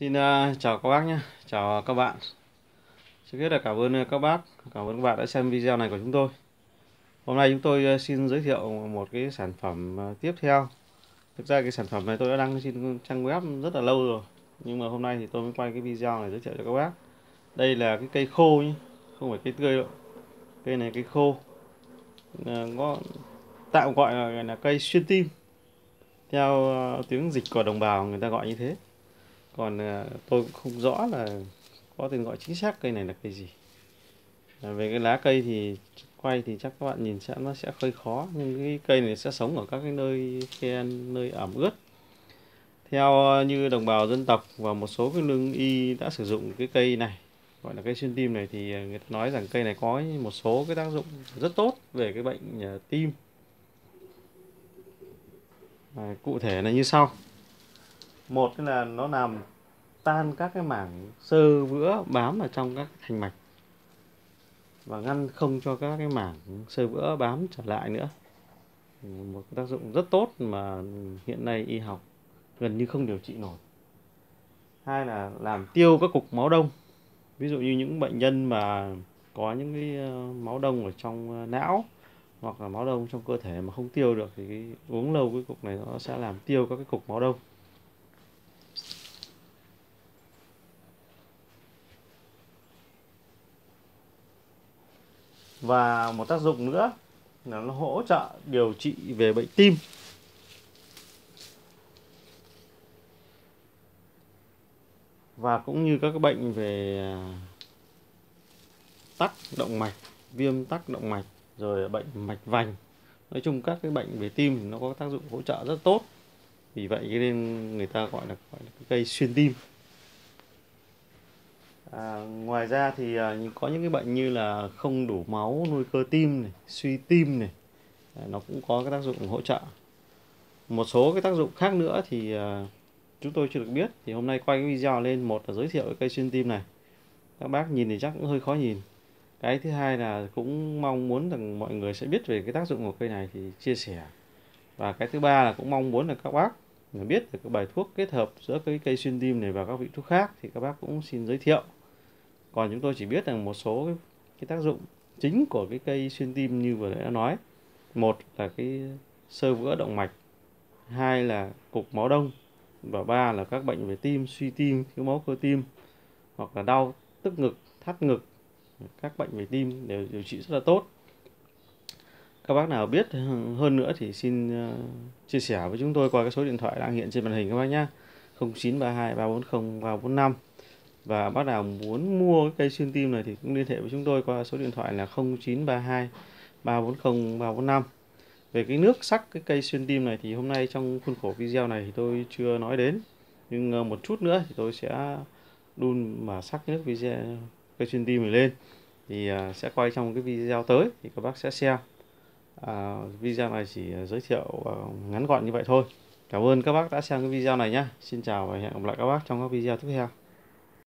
Xin uh, chào các bác nhé, chào các bạn. Trước hết là cảm ơn ờ, các bác, cảm ơn các bạn đã xem video này của chúng tôi. Hôm nay chúng tôi ờ, xin giới thiệu một cái sản phẩm tiếp theo. Thực ra cái sản phẩm này tôi đã đăng trên trang web rất là lâu rồi, nhưng mà hôm nay thì tôi mới quay cái video này giới thiệu cho các bác. Đây là cái cây khô nhé, không phải cây tươi đâu. Cây này cây khô, có tạm gọi là, là cây xuyên tim. Theo tiếng dịch của đồng bào người ta gọi như thế còn à, tôi cũng không rõ là có tên gọi chính xác cây này là cây gì. À, về cái lá cây thì quay thì chắc các bạn nhìn sẽ nó sẽ hơi khó nhưng cái cây này sẽ sống ở các cái nơi khe nơi ẩm ướt. Theo à, như đồng bào dân tộc và một số cái lương y đã sử dụng cái cây này gọi là cây xuyên tim này thì à, người ta nói rằng cây này có một số cái tác dụng rất tốt về cái bệnh tim. À, cụ thể là như sau một là nó làm tan các cái mảng sơ vữa bám ở trong các thành mạch và ngăn không cho các cái mảng sơ vữa bám trở lại nữa. Một tác dụng rất tốt mà hiện nay y học gần như không điều trị nổi. Hai là làm tiêu các cục máu đông. Ví dụ như những bệnh nhân mà có những cái ờ, máu đông ở trong ờ, não hoặc là máu đông trong cơ thể mà không tiêu được thì cái, uống lâu cái cục này nó sẽ làm tiêu các cái cục máu đông. Và một tác dụng nữa là nó hỗ trợ điều trị về bệnh tim. Và cũng như các bệnh về à, tắc động mạch, viêm tắc động mạch, rồi bệnh mạch vành. Nói chung các cái bệnh về tim nó có tác dụng hỗ trợ rất tốt. Vì vậy nên người ta gọi là gọi là cây xuyên tim. À, ngoài ra thì à, có những cái bệnh như là không đủ máu nuôi cơ tim này, suy tim này, à, nó cũng có cái tác dụng hỗ trợ. Một số cái tác dụng khác nữa thì à, chúng tôi chưa được biết. Thì hôm nay quay cái video lên một là giới thiệu cái cây xuyên tim này. Các bác nhìn thì chắc cũng hơi khó nhìn. Cái thứ hai là cũng mong muốn rằng mọi người sẽ biết về cái tác dụng của cây này thì chia sẻ. Và cái thứ ba là cũng mong muốn là các bác biết được cái bài thuốc kết hợp giữa cái cây xuyên tim này và các vị thuốc khác thì các bác cũng xin giới thiệu còn chúng tôi chỉ biết rằng một số cái, cái tác dụng chính của cái cây xuyên tim như vừa nãy đã nói. Một là cái sơ vữa động mạch hai là cục máu đông và ba là các bệnh về tim suy tim thiếu máu cơ tim hoặc là đau tức ngực thắt ngực. Các bệnh về tim đều điều trị rất là tốt. Các bác nào biết hơn nữa thì xin ờ, chia sẻ với chúng tôi qua cái số điện thoại đang hiện trên màn hình các bác nhé 0932 340 345 và bác nào muốn mua cái cây xuyên tim này thì cũng liên hệ với chúng tôi qua số điện thoại là 0932 340 345 về cái nước sắc cái cây xuyên tim này thì hôm nay trong khuôn khổ video này thì tôi chưa nói đến. Nhưng ờ, một chút nữa thì tôi sẽ đun mà sắc nước video cây xuyên tim này lên. Thì ờ, sẽ quay trong cái video tới thì các bác sẽ xem. À, video này chỉ ờ, giới thiệu ngắn gọn như vậy thôi. Cảm ơn các bác đã xem cái video này nhé xin chào và hẹn gặp lại các bác trong các video tiếp theo.